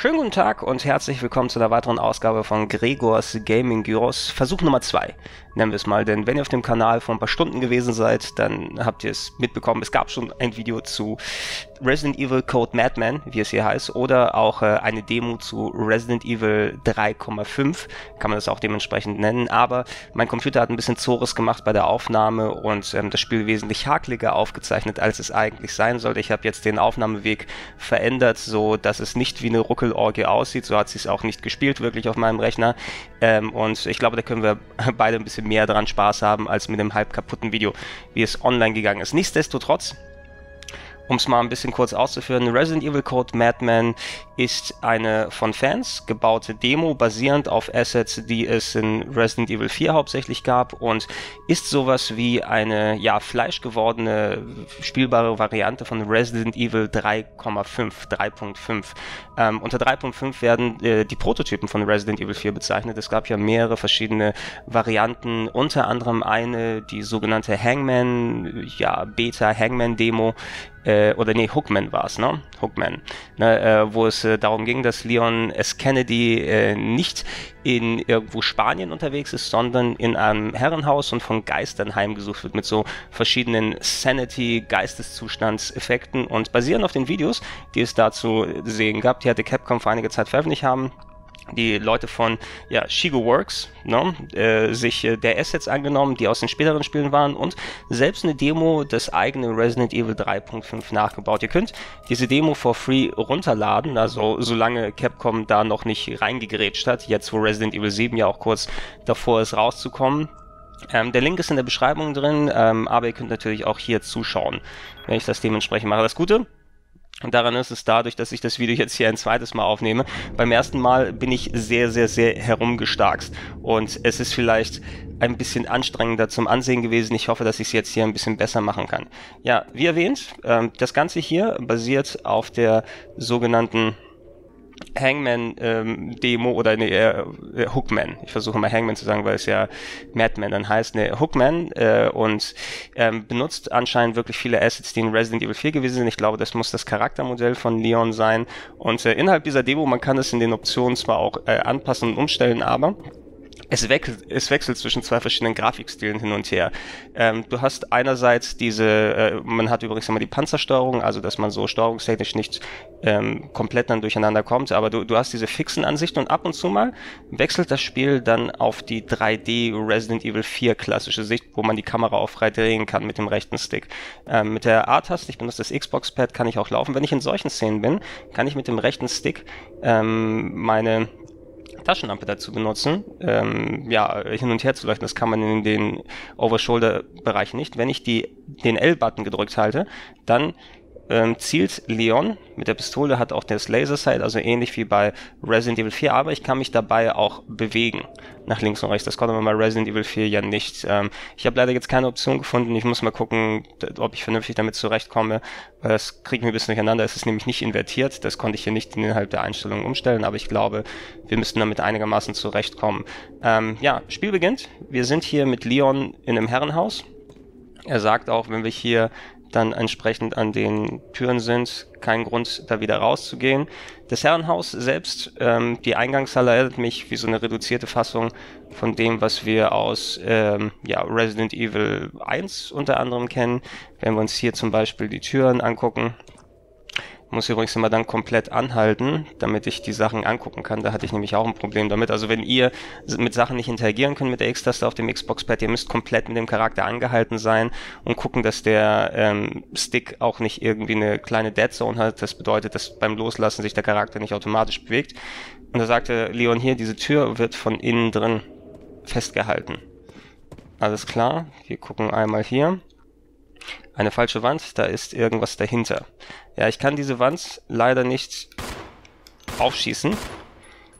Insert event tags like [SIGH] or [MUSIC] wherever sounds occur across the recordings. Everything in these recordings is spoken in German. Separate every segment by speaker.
Speaker 1: Schönen guten Tag und herzlich willkommen zu einer weiteren Ausgabe von Gregors Gaming Gyros. Versuch Nummer zwei, nennen wir es mal. Denn wenn ihr auf dem Kanal vor ein paar Stunden gewesen seid, dann habt ihr es mitbekommen. Es gab schon ein Video zu Resident Evil Code Madman, wie es hier heißt, oder auch äh, eine Demo zu Resident Evil 3,5, kann man das auch dementsprechend nennen. Aber mein Computer hat ein bisschen Zores gemacht bei der Aufnahme und ähm, das Spiel wesentlich hakeliger aufgezeichnet, als es eigentlich sein sollte. Ich habe jetzt den Aufnahmeweg verändert, so dass es nicht wie eine Ruckelorgie aussieht. So hat sie es auch nicht gespielt, wirklich auf meinem Rechner. Ähm, und ich glaube, da können wir [LAUGHS] beide ein bisschen mehr dran Spaß haben, als mit dem halb kaputten Video, wie es online gegangen ist. Nichtsdestotrotz um es mal ein bisschen kurz auszuführen, Resident Evil Code Madman ist eine von Fans gebaute Demo basierend auf Assets, die es in Resident Evil 4 hauptsächlich gab und ist sowas wie eine ja fleischgewordene spielbare Variante von Resident Evil 3,5, 3.5. Ähm, unter 3.5 werden äh, die Prototypen von Resident Evil 4 bezeichnet. Es gab ja mehrere verschiedene Varianten, unter anderem eine, die sogenannte Hangman, ja Beta Hangman Demo, äh, oder nee, Hookman war es, ne? Hookman, ne, äh, wo es äh, darum ging, dass Leon S. Kennedy äh, nicht in irgendwo Spanien unterwegs ist, sondern in einem Herrenhaus und von Geistern heimgesucht wird mit so verschiedenen Sanity, Geisteszustandseffekten und basierend auf den Videos, die es dazu sehen gab, die hatte Capcom vor einiger Zeit veröffentlicht haben, die Leute von ja, Shigo Works ne, äh, sich äh, der Assets angenommen, die aus den späteren Spielen waren und selbst eine Demo des eigenen Resident Evil 3.5 nachgebaut. Ihr könnt diese Demo for free runterladen, also solange Capcom da noch nicht reingegrätscht hat, jetzt wo Resident Evil 7 ja auch kurz davor ist rauszukommen. Ähm, der Link ist in der Beschreibung drin, ähm, aber ihr könnt natürlich auch hier zuschauen, wenn ich das dementsprechend mache. Das Gute, und daran ist es dadurch, dass ich das Video jetzt hier ein zweites Mal aufnehme. Beim ersten Mal bin ich sehr, sehr, sehr herumgestarkst. Und es ist vielleicht ein bisschen anstrengender zum Ansehen gewesen. Ich hoffe, dass ich es jetzt hier ein bisschen besser machen kann. Ja, wie erwähnt, ähm, das Ganze hier basiert auf der sogenannten Hangman-Demo ähm, oder ne, äh, Hookman. Ich versuche mal Hangman zu sagen, weil es ja Madman dann heißt. Ne, Hookman äh, und ähm, benutzt anscheinend wirklich viele Assets, die in Resident Evil 4 gewesen sind. Ich glaube, das muss das Charaktermodell von Leon sein. Und äh, innerhalb dieser Demo, man kann es in den Optionen zwar auch äh, anpassen und umstellen, aber es wechselt, es wechselt zwischen zwei verschiedenen Grafikstilen hin und her. Ähm, du hast einerseits diese, äh, man hat übrigens immer die Panzersteuerung, also dass man so steuerungstechnisch nicht ähm, komplett dann durcheinander kommt, aber du, du hast diese fixen Ansichten und ab und zu mal wechselt das Spiel dann auf die 3D Resident Evil 4 klassische Sicht, wo man die Kamera auch frei drehen kann mit dem rechten Stick. Ähm, mit der A-Taste, ich benutze das Xbox-Pad, kann ich auch laufen. Wenn ich in solchen Szenen bin, kann ich mit dem rechten Stick ähm, meine Taschenlampe dazu benutzen, ähm, ja, hin und her zu leuchten. Das kann man in den Over-Shoulder-Bereichen nicht. Wenn ich die, den L-Button gedrückt halte, dann ähm, zielt Leon mit der Pistole, hat auch das Laser-Sight, also ähnlich wie bei Resident Evil 4, aber ich kann mich dabei auch bewegen, nach links und rechts. Das konnte man bei Resident Evil 4 ja nicht. Ähm, ich habe leider jetzt keine Option gefunden, ich muss mal gucken, ob ich vernünftig damit zurechtkomme, weil das kriegt mir ein bisschen durcheinander, es ist nämlich nicht invertiert, das konnte ich hier nicht innerhalb der Einstellungen umstellen, aber ich glaube, wir müssten damit einigermaßen zurechtkommen. Ähm, ja, Spiel beginnt, wir sind hier mit Leon in einem Herrenhaus, er sagt auch, wenn wir hier dann entsprechend an den Türen sind, kein Grund, da wieder rauszugehen. Das Herrenhaus selbst, ähm, die Eingangshalle erinnert mich wie so eine reduzierte Fassung von dem, was wir aus ähm, ja, Resident Evil 1 unter anderem kennen. Wenn wir uns hier zum Beispiel die Türen angucken, muss übrigens immer dann komplett anhalten, damit ich die Sachen angucken kann. Da hatte ich nämlich auch ein Problem damit. Also wenn ihr mit Sachen nicht interagieren könnt mit der X-Taste auf dem Xbox-Pad, ihr müsst komplett mit dem Charakter angehalten sein und gucken, dass der ähm, Stick auch nicht irgendwie eine kleine Dead Zone hat. Das bedeutet, dass beim Loslassen sich der Charakter nicht automatisch bewegt. Und da sagte Leon hier, diese Tür wird von innen drin festgehalten. Alles klar, wir gucken einmal hier eine falsche Wand, da ist irgendwas dahinter. Ja, ich kann diese Wand leider nicht aufschießen.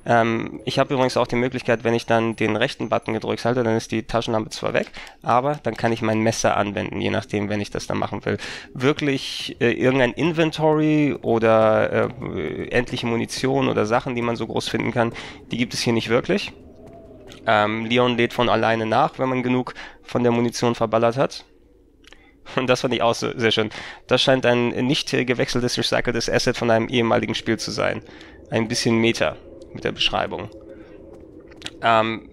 Speaker 1: Ähm, ich habe übrigens auch die Möglichkeit, wenn ich dann den rechten Button gedrückt halte, dann ist die Taschenlampe zwar weg, aber dann kann ich mein Messer anwenden, je nachdem, wenn ich das dann machen will. Wirklich äh, irgendein Inventory oder äh, endliche Munition oder Sachen, die man so groß finden kann, die gibt es hier nicht wirklich. Ähm, Leon lädt von alleine nach, wenn man genug von der Munition verballert hat. Und das fand ich auch sehr schön. Das scheint ein nicht gewechseltes, recyceltes Asset von einem ehemaligen Spiel zu sein. Ein bisschen Meta mit der Beschreibung. Ähm,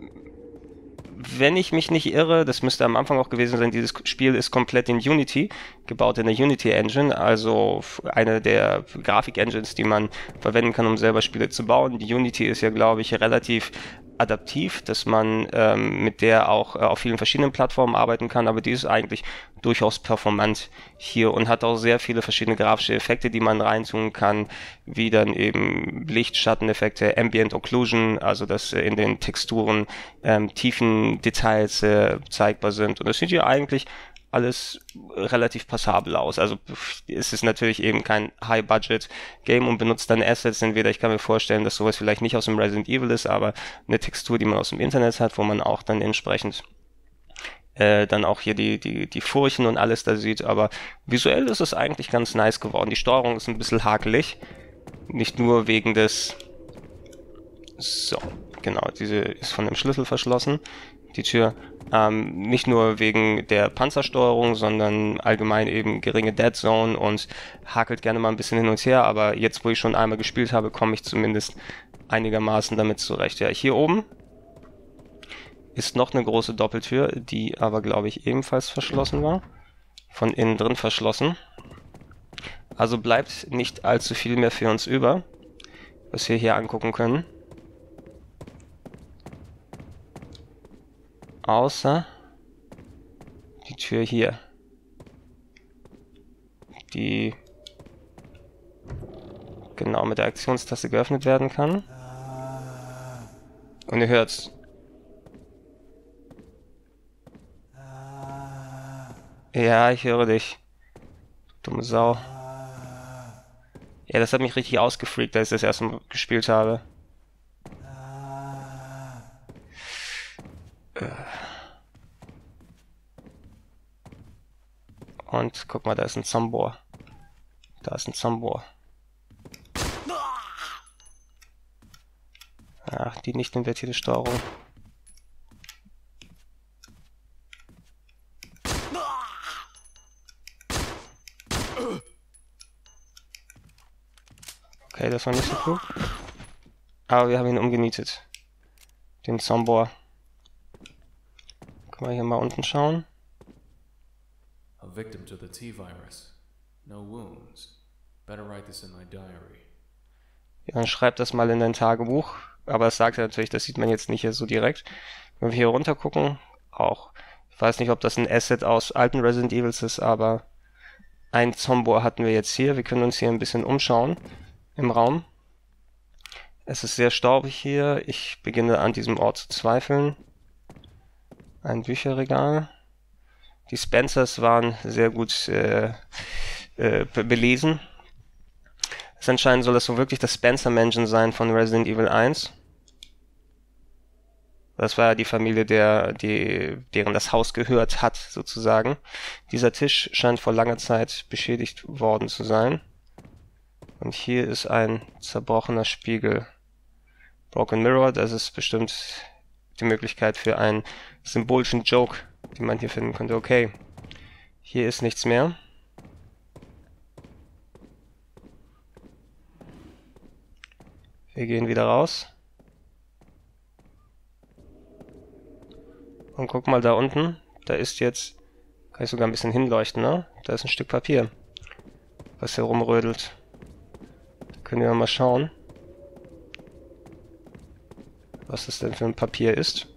Speaker 1: wenn ich mich nicht irre, das müsste am Anfang auch gewesen sein, dieses Spiel ist komplett in Unity, gebaut in der Unity Engine, also eine der Grafik-Engines, die man verwenden kann, um selber Spiele zu bauen. Die Unity ist ja, glaube ich, relativ adaptiv, dass man ähm, mit der auch äh, auf vielen verschiedenen Plattformen arbeiten kann, aber die ist eigentlich durchaus performant hier und hat auch sehr viele verschiedene grafische Effekte, die man reintun kann, wie dann eben Licht, Schatteneffekte, Ambient Occlusion, also dass äh, in den Texturen ähm, tiefen Details äh, zeigbar sind. Und das sieht hier eigentlich alles relativ passabel aus. Also es ist natürlich eben kein High-Budget-Game und benutzt dann Assets. Entweder ich kann mir vorstellen, dass sowas vielleicht nicht aus dem Resident Evil ist, aber eine Textur, die man aus dem Internet hat, wo man auch dann entsprechend äh, dann auch hier die, die, die Furchen und alles da sieht. Aber visuell ist es eigentlich ganz nice geworden. Die Steuerung ist ein bisschen hakelig. Nicht nur wegen des... So, genau, diese ist von dem Schlüssel verschlossen, die Tür. Ähm, nicht nur wegen der Panzersteuerung, sondern allgemein eben geringe Dead Zone und hakelt gerne mal ein bisschen hin und her, aber jetzt, wo ich schon einmal gespielt habe, komme ich zumindest einigermaßen damit zurecht. Ja, hier oben ist noch eine große Doppeltür, die aber, glaube ich, ebenfalls verschlossen war. Von innen drin verschlossen. Also bleibt nicht allzu viel mehr für uns über, was wir hier angucken können. Außer die Tür hier. Die genau mit der Aktionstaste geöffnet werden kann. Und ihr hört's. Ja, ich höre dich. Dumme Sau. Ja, das hat mich richtig ausgefreakt, als ich das erste Mal gespielt habe. Und guck mal, da ist ein Zombor. Da ist ein Zombor. Ach, die nicht invertierte Steuerung. Okay, das war nicht so cool. Aber wir haben ihn umgenietet. Den Zombor. Können wir hier mal unten schauen. A victim to the T-Virus. No wounds. Better write this in my diary. Ja, dann schreib das mal in dein Tagebuch. Aber es sagt ja natürlich, das sieht man jetzt nicht hier so direkt. Wenn wir hier runter gucken, auch. Ich weiß nicht, ob das ein Asset aus alten Resident Evils ist, aber ein Zombor hatten wir jetzt hier. Wir können uns hier ein bisschen umschauen im Raum. Es ist sehr staubig hier. Ich beginne an diesem Ort zu zweifeln. Ein Bücherregal. Die Spencers waren sehr gut äh, äh, belesen. Es anscheinend soll das so wirklich das Spencer Mansion sein von Resident Evil 1. Das war ja die Familie, der, die, deren das Haus gehört hat, sozusagen. Dieser Tisch scheint vor langer Zeit beschädigt worden zu sein. Und hier ist ein zerbrochener Spiegel. Broken Mirror, das ist bestimmt die Möglichkeit für einen symbolischen Joke, den man hier finden könnte. Okay, hier ist nichts mehr. Wir gehen wieder raus. Und guck mal da unten, da ist jetzt, kann ich sogar ein bisschen hinleuchten, ne? Da ist ein Stück Papier, was hier rumrödelt. Da können wir mal schauen was das denn für ein Papier ist.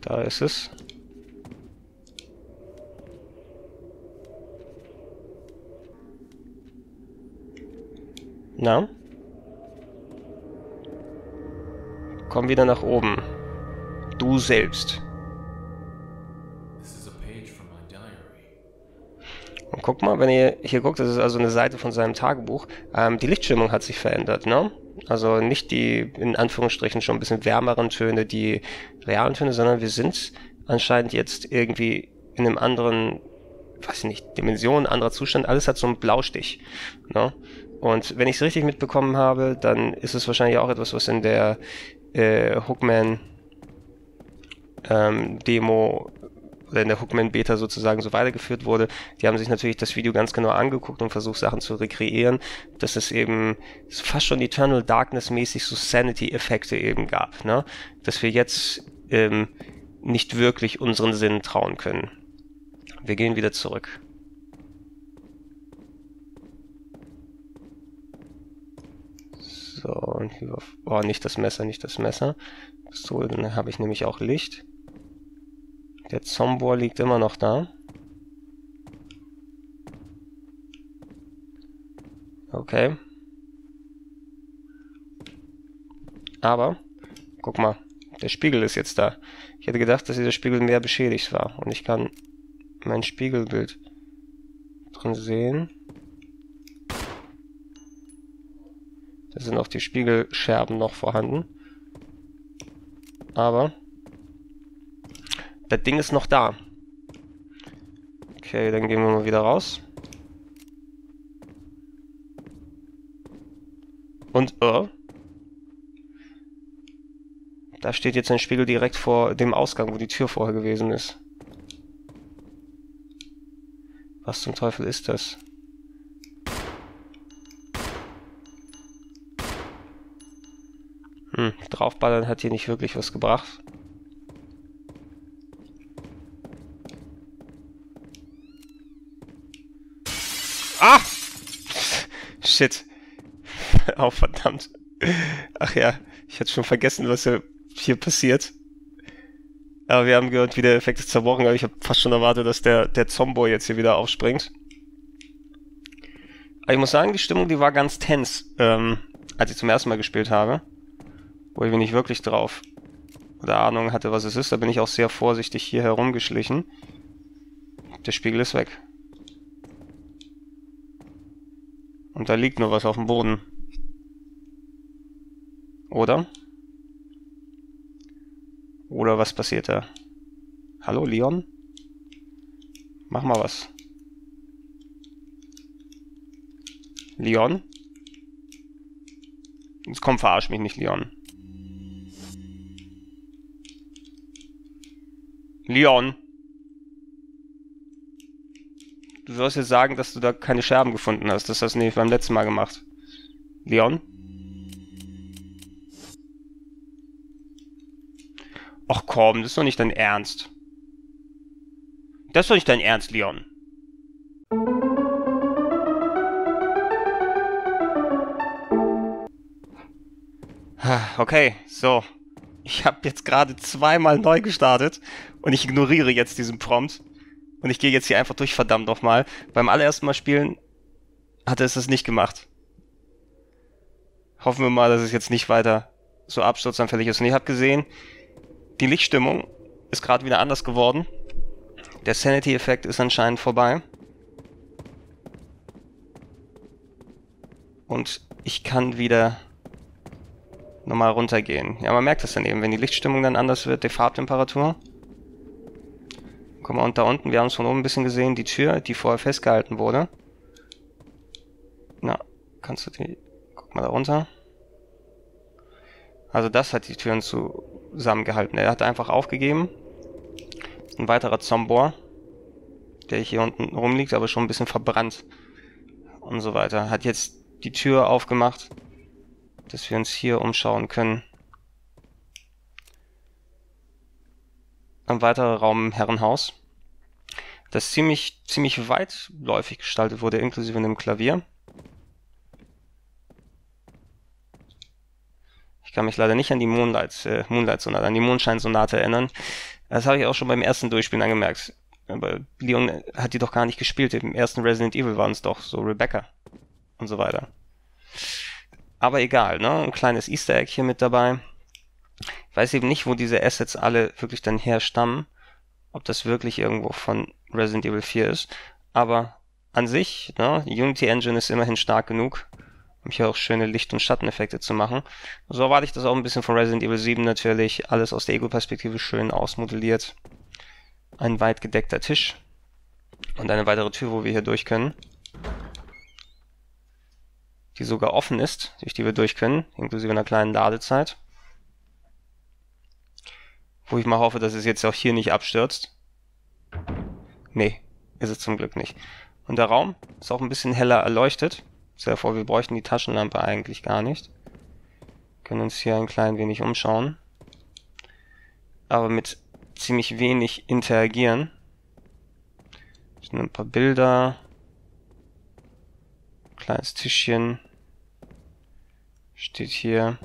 Speaker 1: Da ist es. Na? Komm wieder nach oben. Du selbst. Guck mal, wenn ihr hier guckt, das ist also eine Seite von seinem Tagebuch. Ähm, die Lichtstimmung hat sich verändert, ne? Also nicht die in Anführungsstrichen schon ein bisschen wärmeren Töne, die realen Töne, sondern wir sind anscheinend jetzt irgendwie in einem anderen, weiß ich nicht, Dimension, anderer Zustand. Alles hat so einen Blaustich. Ne? Und wenn ich es richtig mitbekommen habe, dann ist es wahrscheinlich auch etwas, was in der äh, Hookman ähm, Demo oder in der Hookman Beta sozusagen so weitergeführt wurde. Die haben sich natürlich das Video ganz genau angeguckt und versucht Sachen zu rekreieren, dass es eben fast schon Eternal Darkness mäßig so Sanity Effekte eben gab, ne? Dass wir jetzt ähm, nicht wirklich unseren Sinnen trauen können. Wir gehen wieder zurück. So, und hier, oh, nicht das Messer, nicht das Messer. So, dann habe ich nämlich auch Licht. Der Zombor liegt immer noch da. Okay. Aber, guck mal, der Spiegel ist jetzt da. Ich hätte gedacht, dass dieser Spiegel mehr beschädigt war. Und ich kann mein Spiegelbild drin sehen. Da sind auch die Spiegelscherben noch vorhanden. Aber das Ding ist noch da. Okay, dann gehen wir mal wieder raus. Und, äh, da steht jetzt ein Spiegel direkt vor dem Ausgang, wo die Tür vorher gewesen ist. Was zum Teufel ist das? Hm, draufballern hat hier nicht wirklich was gebracht. Ah! Shit. [LAUGHS] oh, verdammt. Ach ja, ich hatte schon vergessen, was hier passiert. Aber wir haben gehört, wie der Effekt ist zerbrochen, aber ich habe fast schon erwartet, dass der, der Zomboy jetzt hier wieder aufspringt. Aber ich muss sagen, die Stimmung, die war ganz tens, ähm, als ich zum ersten Mal gespielt habe. Wo ich nicht wirklich drauf oder Ahnung hatte, was es ist. Da bin ich auch sehr vorsichtig hier herumgeschlichen. Der Spiegel ist weg. Und da liegt nur was auf dem Boden. Oder? Oder was passiert da? Hallo, Leon? Mach mal was. Leon? Jetzt komm, verarsch mich nicht, Leon. Leon. Du sollst jetzt sagen, dass du da keine Scherben gefunden hast. Das hast du nämlich beim letzten Mal gemacht. Leon? Ach komm, das ist doch nicht dein Ernst. Das ist doch nicht dein Ernst, Leon. Okay, so. Ich habe jetzt gerade zweimal neu gestartet und ich ignoriere jetzt diesen Prompt. Und ich gehe jetzt hier einfach durch, verdammt nochmal. Beim allerersten Mal spielen hatte es das nicht gemacht. Hoffen wir mal, dass es jetzt nicht weiter so absturzanfällig ist. Und ihr habt gesehen, die Lichtstimmung ist gerade wieder anders geworden. Der Sanity-Effekt ist anscheinend vorbei. Und ich kann wieder nochmal runtergehen. Ja, man merkt das dann eben, wenn die Lichtstimmung dann anders wird, die Farbtemperatur. Guck mal, und da unten, wir haben es von oben ein bisschen gesehen, die Tür, die vorher festgehalten wurde. Na, kannst du die... Guck mal da runter. Also das hat die Türen zusammengehalten. Er hat einfach aufgegeben. Ein weiterer Zombor, der hier unten rumliegt, aber schon ein bisschen verbrannt. Und so weiter. Hat jetzt die Tür aufgemacht, dass wir uns hier umschauen können. Ein weiterer Raum im Herrenhaus das ziemlich, ziemlich weitläufig gestaltet wurde, inklusive einem Klavier. Ich kann mich leider nicht an die Moonlight, äh, Moonlight Sonate, an die Mondschein-Sonate erinnern. Das habe ich auch schon beim ersten Durchspielen angemerkt. Aber Leon hat die doch gar nicht gespielt. Im ersten Resident Evil waren es doch so Rebecca und so weiter. Aber egal, ne? Ein kleines Easter Egg hier mit dabei. Ich weiß eben nicht, wo diese Assets alle wirklich dann herstammen ob das wirklich irgendwo von Resident Evil 4 ist. Aber an sich, ne, die Unity Engine ist immerhin stark genug, um hier auch schöne Licht- und Schatteneffekte zu machen. So erwarte ich das auch ein bisschen von Resident Evil 7 natürlich. Alles aus der Ego-Perspektive schön ausmodelliert. Ein weit gedeckter Tisch. Und eine weitere Tür, wo wir hier durch können. Die sogar offen ist, durch die wir durch können, inklusive einer kleinen Ladezeit. Wo ich mal hoffe, dass es jetzt auch hier nicht abstürzt. Nee, ist es zum Glück nicht. Und der Raum ist auch ein bisschen heller erleuchtet. Sehr vor, wir bräuchten die Taschenlampe eigentlich gar nicht. Können uns hier ein klein wenig umschauen. Aber mit ziemlich wenig interagieren. Ein paar Bilder. Kleines Tischchen. Steht hier.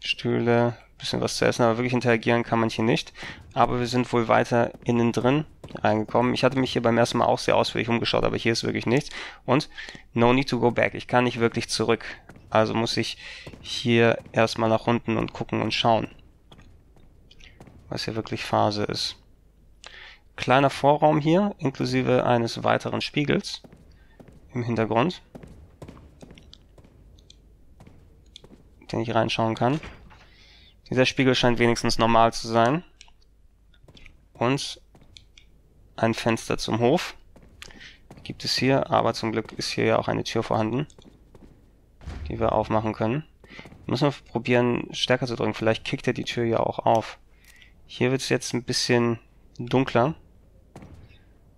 Speaker 1: Stühle bisschen was zu essen, aber wirklich interagieren kann man hier nicht. Aber wir sind wohl weiter innen drin reingekommen. Ich hatte mich hier beim ersten Mal auch sehr ausführlich umgeschaut, aber hier ist wirklich nichts. Und no need to go back. Ich kann nicht wirklich zurück. Also muss ich hier erstmal nach unten und gucken und schauen. Was hier wirklich Phase ist. Kleiner Vorraum hier, inklusive eines weiteren Spiegels im Hintergrund, den ich reinschauen kann. Dieser Spiegel scheint wenigstens normal zu sein. Und ein Fenster zum Hof gibt es hier, aber zum Glück ist hier ja auch eine Tür vorhanden, die wir aufmachen können. Muss man probieren, stärker zu drücken. Vielleicht kickt er die Tür ja auch auf. Hier wird es jetzt ein bisschen dunkler,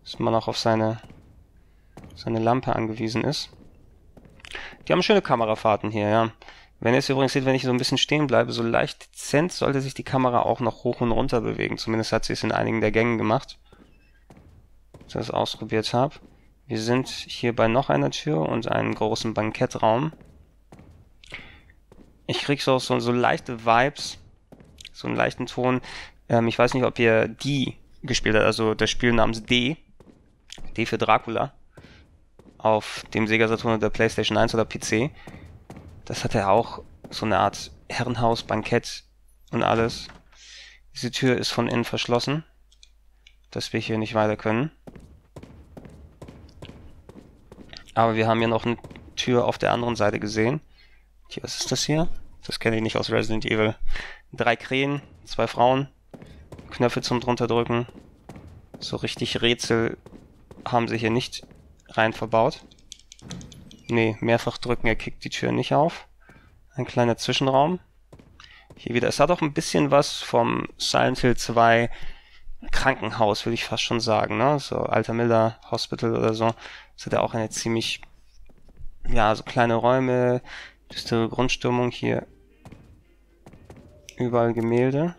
Speaker 1: dass man auch auf seine, seine Lampe angewiesen ist. Die haben schöne Kamerafahrten hier, ja. Wenn ihr es übrigens seht, wenn ich so ein bisschen stehen bleibe, so leicht dezent sollte sich die Kamera auch noch hoch und runter bewegen. Zumindest hat sie es in einigen der Gängen gemacht. Als ich das ausprobiert habe. Wir sind hier bei noch einer Tür und einem großen Bankettraum. Ich krieg so, so, so leichte Vibes, so einen leichten Ton. Ähm, ich weiß nicht, ob ihr die gespielt habt, also das Spiel namens D. D für Dracula. Auf dem Sega Saturn und der PlayStation 1 oder PC. Das hat er auch so eine Art Herrenhaus, Bankett und alles. Diese Tür ist von innen verschlossen, dass wir hier nicht weiter können. Aber wir haben ja noch eine Tür auf der anderen Seite gesehen. Hier, was ist das hier? Das kenne ich nicht aus Resident Evil. Drei Krähen, zwei Frauen, Knöpfe zum drunter drücken. So richtig Rätsel haben sie hier nicht rein verbaut. Nee, mehrfach drücken, er kickt die Tür nicht auf. Ein kleiner Zwischenraum. Hier wieder, es hat auch ein bisschen was vom Silent Hill 2 Krankenhaus, würde ich fast schon sagen, ne? So Alter Miller Hospital oder so. Das hat ja auch eine ziemlich, ja, so kleine Räume, düstere Grundstimmung hier. Überall Gemälde.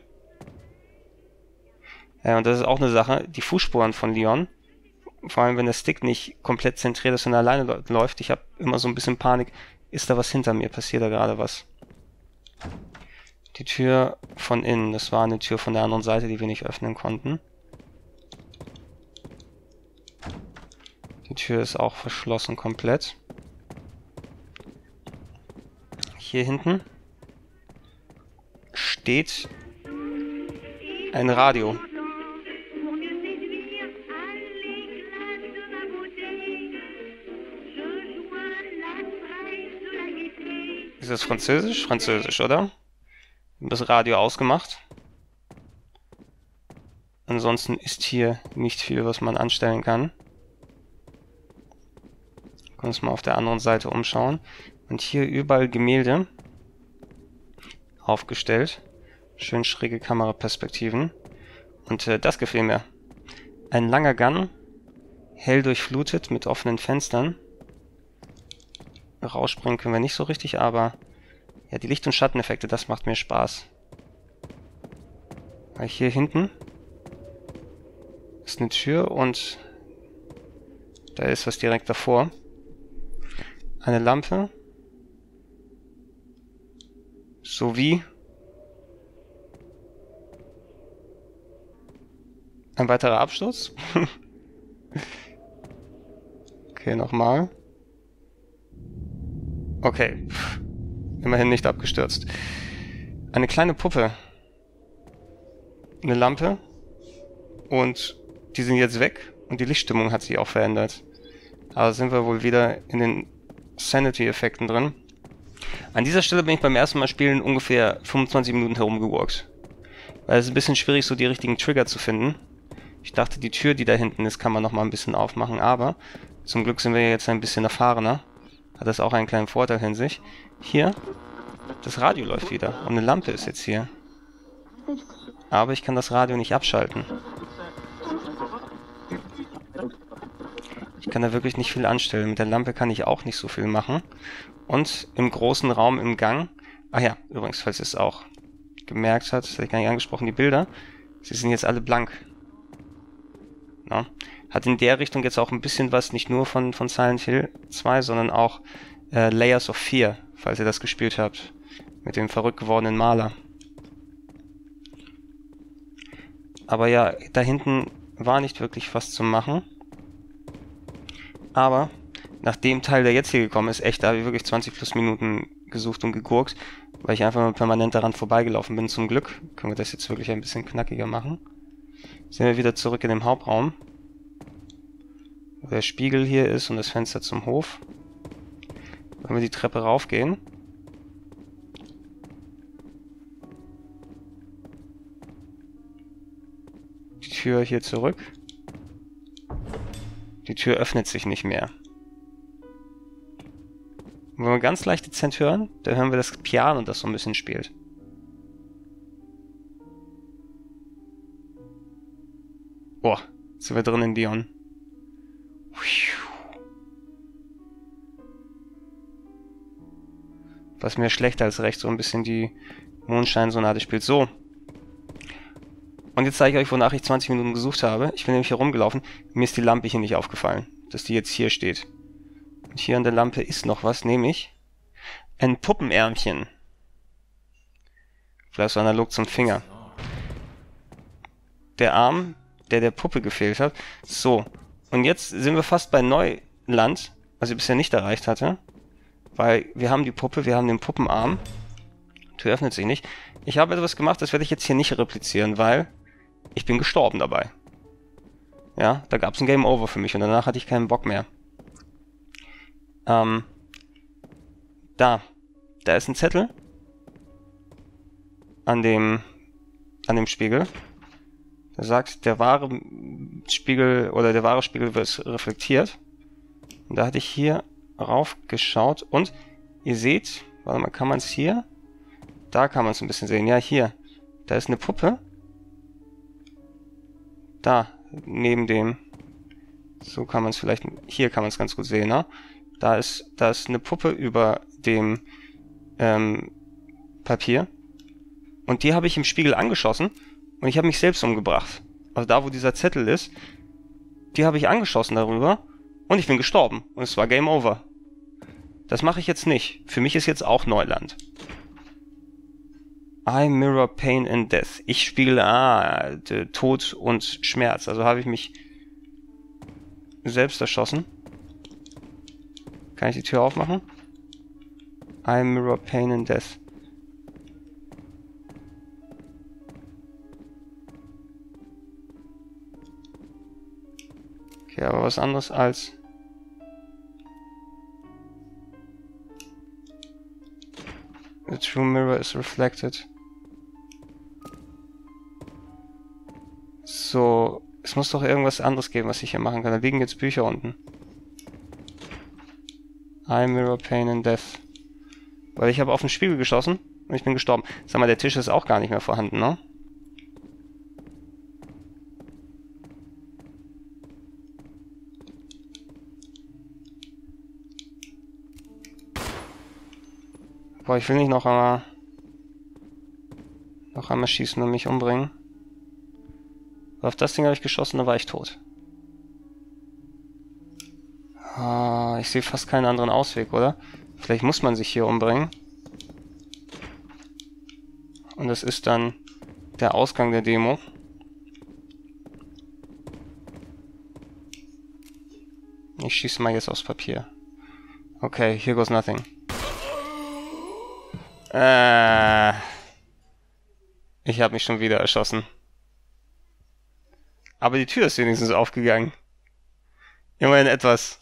Speaker 1: Ja, und das ist auch eine Sache, die Fußspuren von Leon vor allem wenn der Stick nicht komplett zentriert ist und alleine läuft, ich habe immer so ein bisschen Panik, ist da was hinter mir, passiert da gerade was. Die Tür von innen, das war eine Tür von der anderen Seite, die wir nicht öffnen konnten. Die Tür ist auch verschlossen komplett. Hier hinten steht ein Radio. Ist das Französisch? Französisch, oder? Das Radio ausgemacht. Ansonsten ist hier nicht viel, was man anstellen kann. Können uns mal auf der anderen Seite umschauen. Und hier überall Gemälde aufgestellt. Schön schräge Kameraperspektiven. Und äh, das gefällt mir. Ein langer Gun, hell durchflutet mit offenen Fenstern rausspringen können wir nicht so richtig, aber ja, die Licht- und Schatteneffekte, das macht mir Spaß. Weil hier hinten ist eine Tür und da ist was direkt davor. Eine Lampe. Sowie ein weiterer Absturz. [LAUGHS] okay, nochmal. Okay. Immerhin nicht abgestürzt. Eine kleine Puppe. Eine Lampe. Und die sind jetzt weg. Und die Lichtstimmung hat sich auch verändert. Aber sind wir wohl wieder in den Sanity-Effekten drin. An dieser Stelle bin ich beim ersten Mal spielen ungefähr 25 Minuten herumgeworkt. Weil es ist ein bisschen schwierig, so die richtigen Trigger zu finden. Ich dachte, die Tür, die da hinten ist, kann man noch mal ein bisschen aufmachen, aber zum Glück sind wir jetzt ein bisschen erfahrener. Hat das auch einen kleinen Vorteil in sich. Hier, das Radio läuft wieder und eine Lampe ist jetzt hier. Aber ich kann das Radio nicht abschalten. Ich kann da wirklich nicht viel anstellen. Mit der Lampe kann ich auch nicht so viel machen. Und im großen Raum im Gang... Ah ja, übrigens, falls ihr es auch gemerkt habt, das hatte ich gar nicht angesprochen, die Bilder, sie sind jetzt alle blank. Na? Hat in der Richtung jetzt auch ein bisschen was, nicht nur von, von Silent Hill 2, sondern auch äh, Layers of Fear, falls ihr das gespielt habt. Mit dem verrückt gewordenen Maler. Aber ja, da hinten war nicht wirklich was zu machen. Aber nach dem Teil, der jetzt hier gekommen ist, echt, da habe ich wirklich 20 plus Minuten gesucht und gegurkt, weil ich einfach mal permanent daran vorbeigelaufen bin. Zum Glück können wir das jetzt wirklich ein bisschen knackiger machen. Sind wir wieder zurück in dem Hauptraum. Wo der Spiegel hier ist und das Fenster zum Hof. Wenn wir die Treppe raufgehen. Die Tür hier zurück. Die Tür öffnet sich nicht mehr. Und wenn wir ganz leicht dezent hören, dann hören wir das Piano, das so ein bisschen spielt. Boah, sind wir drin in Dion. Was mir schlechter als recht so ein bisschen die Mondscheinsonate spielt. So. Und jetzt zeige ich euch, wonach ich 20 Minuten gesucht habe. Ich bin nämlich hier rumgelaufen. Mir ist die Lampe hier nicht aufgefallen, dass die jetzt hier steht. Und hier an der Lampe ist noch was, nämlich ein Puppenärmchen. Vielleicht so analog zum Finger. Der Arm, der der Puppe gefehlt hat. So. Und jetzt sind wir fast bei Neuland, was ich bisher nicht erreicht hatte. Weil wir haben die Puppe, wir haben den Puppenarm. Tür öffnet sich nicht. Ich habe etwas gemacht, das werde ich jetzt hier nicht replizieren, weil ich bin gestorben dabei. Ja, da gab es ein Game Over für mich und danach hatte ich keinen Bock mehr. Ähm, da. Da ist ein Zettel. An dem, an dem Spiegel. Der sagt, der wahre Spiegel oder der wahre Spiegel wird reflektiert. Und da hatte ich hier raufgeschaut und ihr seht, warte mal, kann man es hier? Da kann man es ein bisschen sehen. Ja, hier. Da ist eine Puppe. Da, neben dem. So kann man es vielleicht, hier kann man es ganz gut sehen, ne? Da ist, da ist eine Puppe über dem ähm, Papier. Und die habe ich im Spiegel angeschossen und ich habe mich selbst umgebracht. Also da, wo dieser Zettel ist, die habe ich angeschossen darüber und ich bin gestorben. Und es war Game Over. Das mache ich jetzt nicht. Für mich ist jetzt auch Neuland. I mirror pain and death. Ich spiegele ah, Tod und Schmerz. Also habe ich mich selbst erschossen. Kann ich die Tür aufmachen? I mirror pain and death. Okay, aber was anderes als... The true mirror is reflected. So, es muss doch irgendwas anderes geben, was ich hier machen kann. Da liegen jetzt Bücher unten. I mirror pain and death. Weil ich habe auf den Spiegel geschossen und ich bin gestorben. Sag mal, der Tisch ist auch gar nicht mehr vorhanden, ne? Boah, ich will nicht noch einmal noch einmal schießen und mich umbringen. auf das Ding habe ich geschossen, da war ich tot. Ah, ich sehe fast keinen anderen Ausweg, oder? Vielleicht muss man sich hier umbringen. Und das ist dann der Ausgang der Demo. Ich schieße mal jetzt aufs Papier. Okay, here goes nothing. Äh, ich habe mich schon wieder erschossen. Aber die Tür ist wenigstens aufgegangen. Immerhin etwas.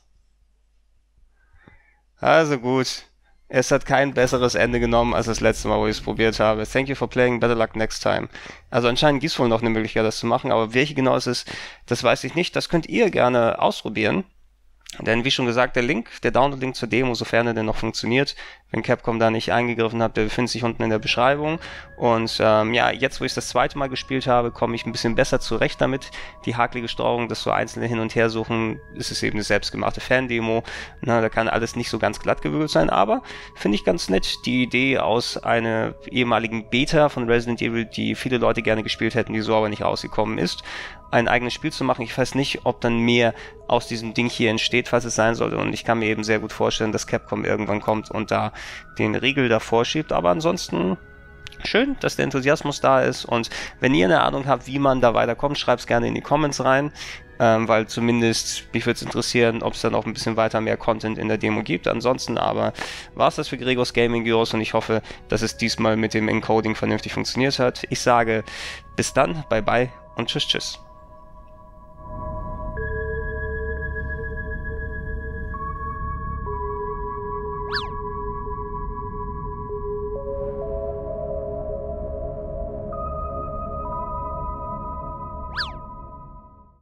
Speaker 1: Also gut. Es hat kein besseres Ende genommen als das letzte Mal, wo ich es probiert habe. Thank you for playing. Better luck next time. Also anscheinend gibt es wohl noch eine Möglichkeit, das zu machen, aber welche genau es ist, das weiß ich nicht. Das könnt ihr gerne ausprobieren. Denn wie schon gesagt, der Link, der Download-Link zur Demo, sofern er denn noch funktioniert, wenn Capcom da nicht eingegriffen hat, der befindet sich unten in der Beschreibung. Und ähm, ja, jetzt, wo ich das zweite Mal gespielt habe, komme ich ein bisschen besser zurecht damit. Die hakelige Steuerung, das so einzelne hin und her suchen, ist es eben eine selbstgemachte Fan-Demo. da kann alles nicht so ganz glatt gewürgelt sein, aber finde ich ganz nett. Die Idee aus einer ehemaligen Beta von Resident Evil, die viele Leute gerne gespielt hätten, die so aber nicht rausgekommen ist, ein eigenes Spiel zu machen. Ich weiß nicht, ob dann mehr aus diesem Ding hier entsteht, falls es sein sollte. Und ich kann mir eben sehr gut vorstellen, dass Capcom irgendwann kommt und da den Riegel davor schiebt. Aber ansonsten schön, dass der Enthusiasmus da ist. Und wenn ihr eine Ahnung habt, wie man da weiterkommt, schreibt es gerne in die Comments rein. Ähm, weil zumindest mich würde es interessieren, ob es dann auch ein bisschen weiter mehr Content in der Demo gibt. Ansonsten aber war es das für Gregors Gaming Gyros und ich hoffe, dass es diesmal mit dem Encoding vernünftig funktioniert hat. Ich sage bis dann, bye bye und tschüss tschüss.